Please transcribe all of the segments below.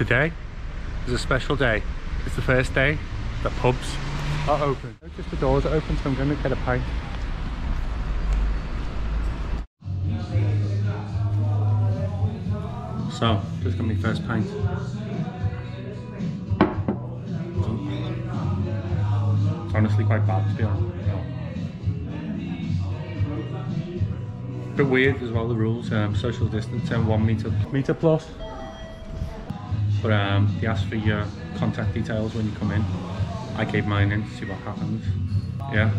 Today is a special day. It's the first day that pubs are open. Just the doors are open, so I'm going to get a pint. So, just got my first pint. It's honestly quite bad to be honest. Bit weird as well the rules, um, social distancing, one meter, meter plus. But um, they ask for your contact details when you come in. I gave mine in see what happens. Yeah.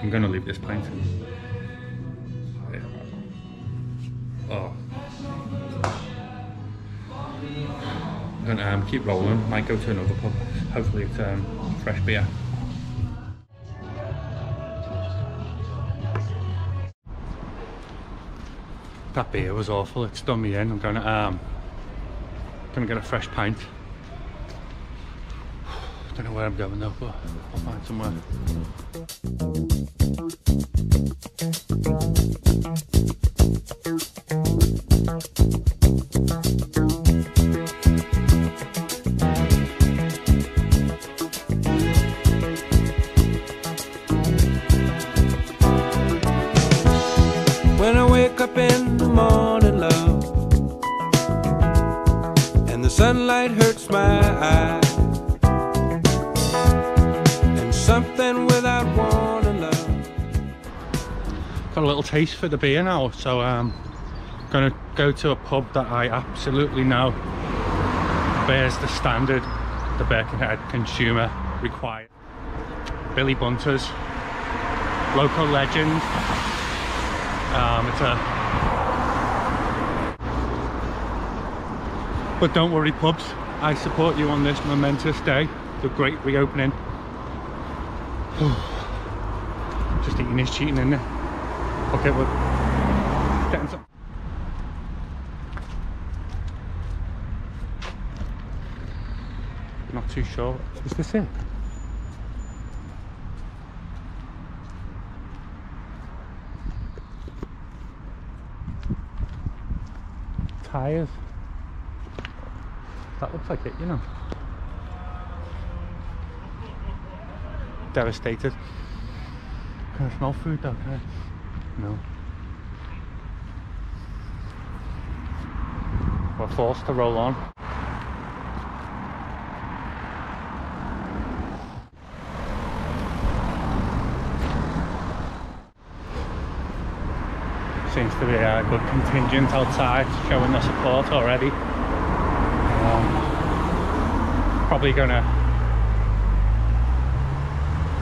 I'm gonna leave this pint. Oh. I'm gonna um, keep rolling. Might go to another pub. Hopefully it's um, fresh beer. That beer was awful. It's done me in. I'm gonna um, gonna get a fresh pint. Don't know where I'm going though, but I'll find somewhere. When I wake up in morning, love, and the sunlight hurts my eyes, and something without warning, love. Got a little taste for the beer now, so um, gonna go to a pub that I absolutely know bears the standard the Birkenhead consumer requires. Billy Bunter's, local legend. Um, it's a but don't worry pubs, I support you on this momentous day, the great reopening. Just eating is cheating, isn't it? Okay, we're getting some. Not too sure. Is this it? Tires. That looks like it, you know. Devastated. Can I smell food though? Can I? No. We're forced to roll on. Seems to be a good contingent outside showing their support already. Um, probably gonna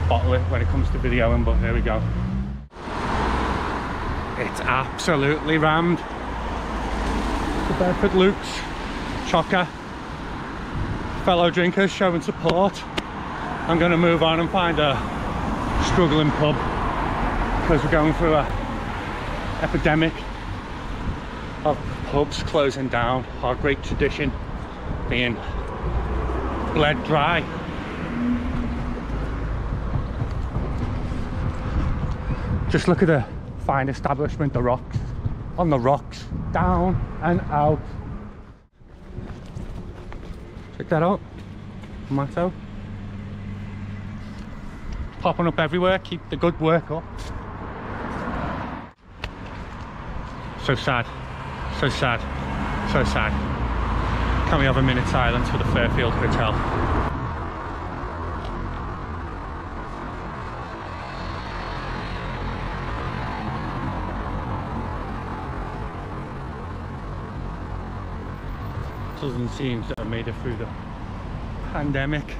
bottle it when it comes to videoing, but here we go. It's absolutely rammed. The Bedford Luke's, Chocker, fellow drinkers showing support. I'm to move on and find a struggling pub because we're going through a epidemic of pubs closing down. Our great tradition being bled dry. Just look at the fine establishment, the rocks, on the rocks, down and out. Check that out, Matto. Popping up everywhere, keep the good work up. So sad, so sad, so sad. Can we have a minute silence for the Fairfield Hotel? Doesn't seem to have made it through the pandemic.